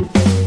Bye.